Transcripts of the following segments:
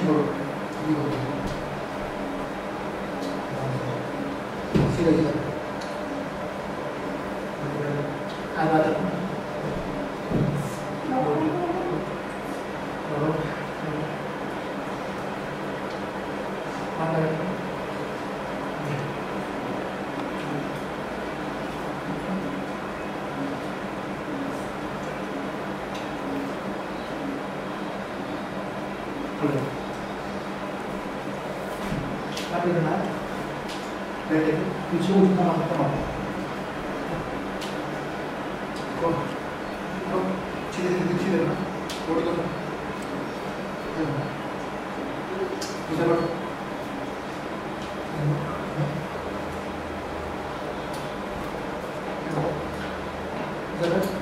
이거 이거 쓰레기다. Thank you. Udah mau teman. Kok, kok, ciri ciri ciri ना, बोल दो. bisa ber. bisa ber.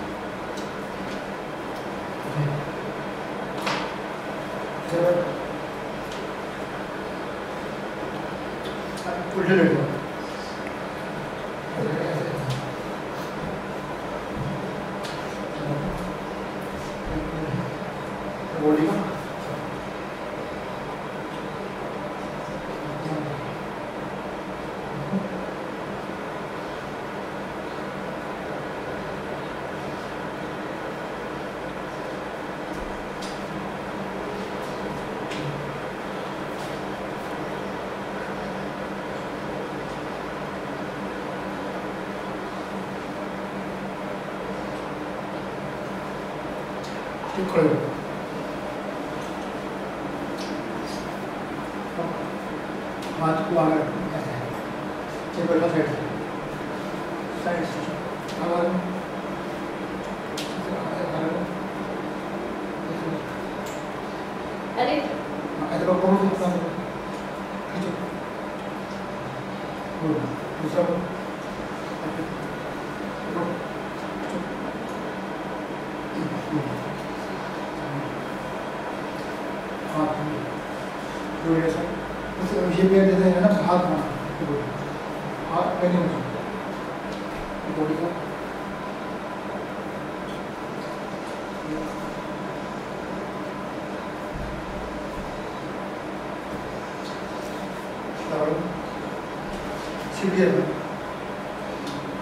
उल्टे लेट ऐसे टेबल का साइड साइड से आगे अरे खींचो गुड दूसरा को हाथ जो उस ये जैसे है ना हाथ मार हाथ पहले बॉडी का और है।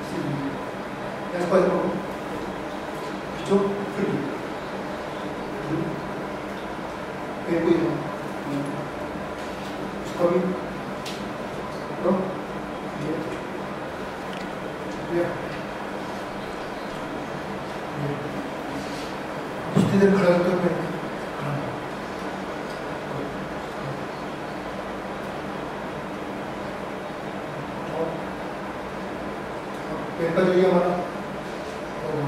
सीढ़ी। ऐसा जो फिर कोई उसको भी रो ये ये जितनी देर खड़ा रहते हो। फिर खड़ा पेट का जो ये हमारा और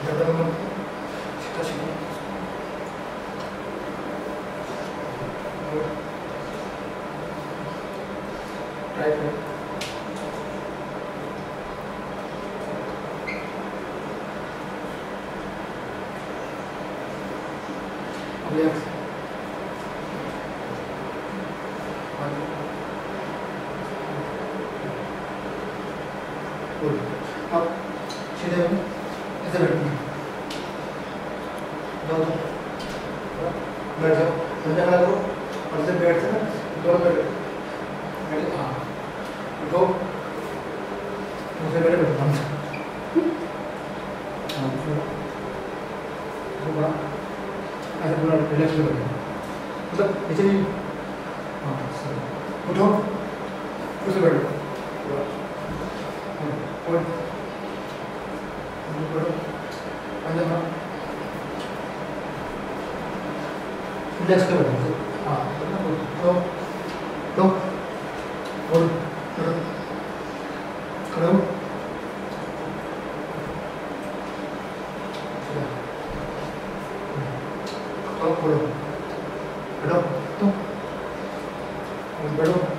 वहाँ पे। जोड़ेगा। तो फिर दूसरे पेट में ज़्यादा मतलब सीधा सीधा और ट्राई करें Relax. Good. अब सीधे में ऐसे बैठना जाओ तो बैठ जाओ धंधा खड़ा करो और से बैठ से ना दोनों बैठ। बैठ हाँ। उठो मुझे बैठे। बैठो हाँ ऐसे पूरा रिलैक्स हो गया मतलब नीचे भी हाँ उठो। फिर बैठो। हाँ, और बैठो। अंदर इंडेक्स के वजह से हाँ तो तो और क्रम तो बढ़ो बढ़ो